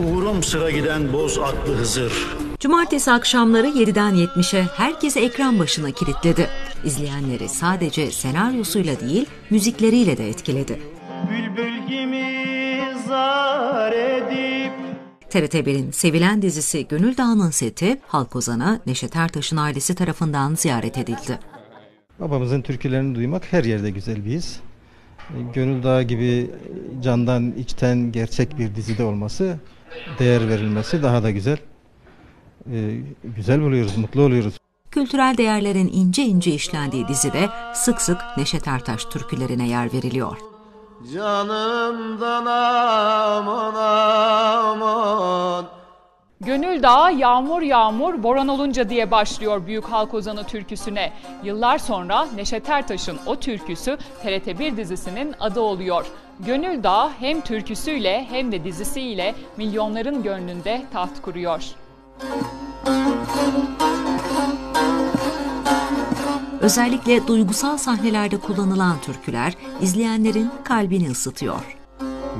Uğurum sıra giden boz atlı Hızır. Cumartesi akşamları 7'den 70'e herkesi ekran başına kilitledi. İzleyenleri sadece senaryosuyla değil, müzikleriyle de etkiledi. Bülbül gibi zar edip TRT1'in sevilen dizisi Gönül Dağı'nın seti Halk Ozan'a Neşet Ertaş'ın ailesi tarafından ziyaret edildi. Babamızın türkülerini duymak her yerde güzel bir his. Gönül Dağı gibi candan içten gerçek bir dizide olması, değer verilmesi daha da güzel. E, Güzel buluyoruz, mutlu oluyoruz. Kültürel değerlerin ince ince işlendiği dizide sık sık Neşet Ertaş türkülerine yer veriliyor. Canımdan aman Dağı yağmur yağmur boran olunca diye başlıyor Büyük Halk Ozanı türküsüne. Yıllar sonra Neşet Ertaş'ın o türküsü TRT1 dizisinin adı oluyor. Gönül Dağı hem türküsüyle hem de dizisiyle milyonların gönlünde taht kuruyor. Özellikle duygusal sahnelerde kullanılan türküler izleyenlerin kalbini ısıtıyor.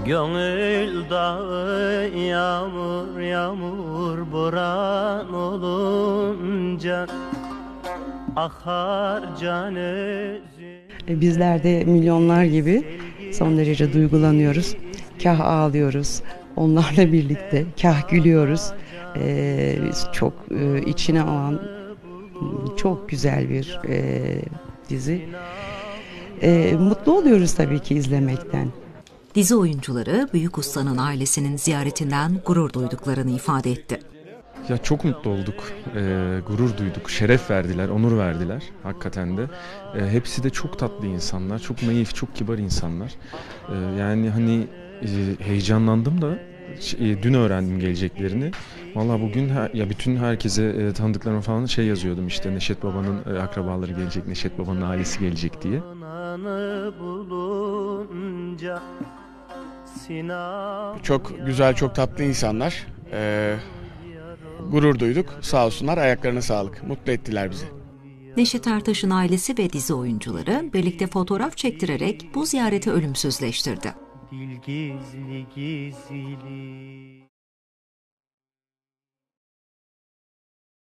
Gönül dağı yağmur yağmur boran olunca Akar can özü E, Bizler de milyonlar gibi son derece duygulanıyoruz. Kah ağlıyoruz, onlarla birlikte kah gülüyoruz. Ee, çok e, içine alan çok güzel bir e, dizi. E, mutlu oluyoruz tabii ki izlemekten. Dizi oyuncuları Büyük Usta'nın ailesinin ziyaretinden gurur duyduklarını ifade etti. Ya çok mutlu olduk, Ee, gurur duyduk, şeref verdiler, onur verdiler hakikaten de. Ee, hepsi de çok tatlı insanlar, çok naif, çok kibar insanlar. Ee, yani hani e, heyecanlandım da e, dün öğrendim geleceklerini. Vallahi bugün her- ya bütün herkese e, tanıdıklarıma falan şey yazıyordum işte Neşet Baba'nın e, akrabaları gelecek, Neşet Baba'nın ailesi gelecek diye. Bulunca Çok güzel, çok tatlı insanlar. Ee, gurur duyduk. Sağ olsunlar, ayaklarına sağlık. Mutlu ettiler bizi. Neşet Ertaş'ın ailesi ve dizi oyuncuları birlikte fotoğraf çektirerek bu ziyareti ölümsüzleştirdi. Dil gizli gizli